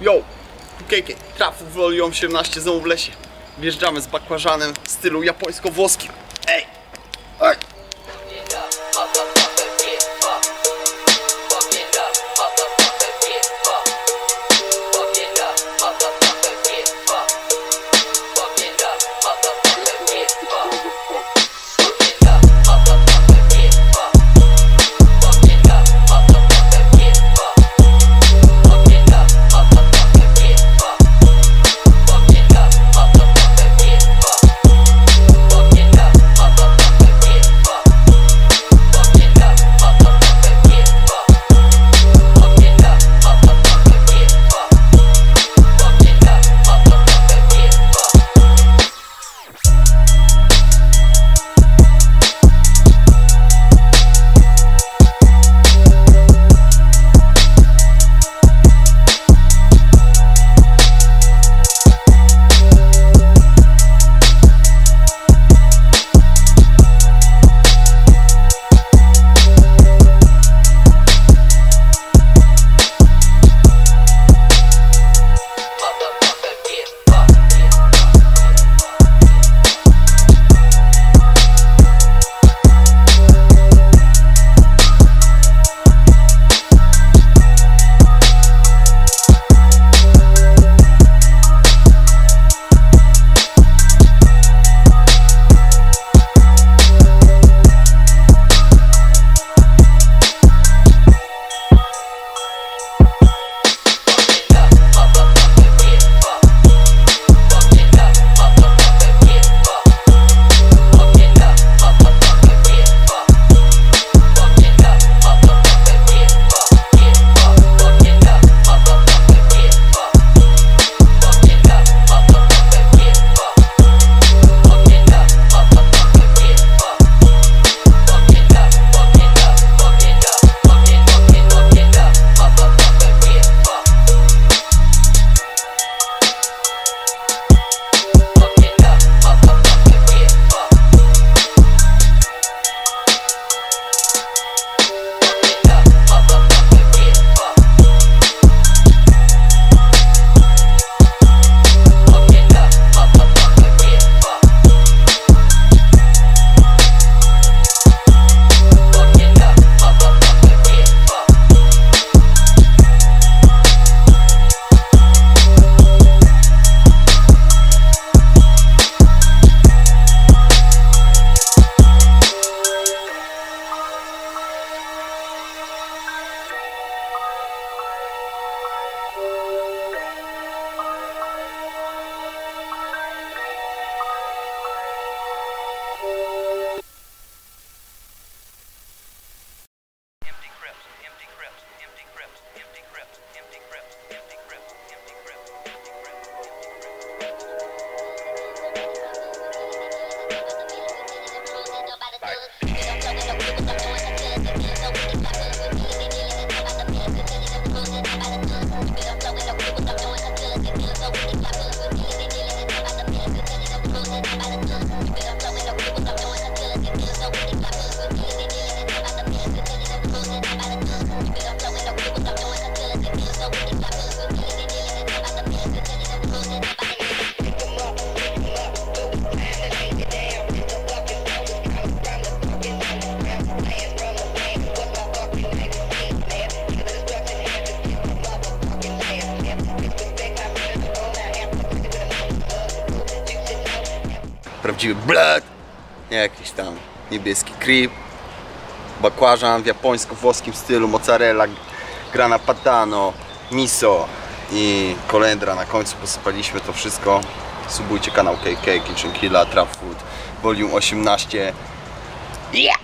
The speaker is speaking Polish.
Yo, KK, trafu volume 17 znowu w lesie. Wjeżdżamy z bakłażanem w stylu japońsko-włoskim. I'm Prawdziwy blood. Nie jakiś tam niebieski creep. Bakłażan w japońsko-włoskim stylu, mozzarella, grana padano, miso i kolendra na końcu posypaliśmy to wszystko. Subujcie kanał KK Kitchen Killa Trap Food Volume 18. Yeah!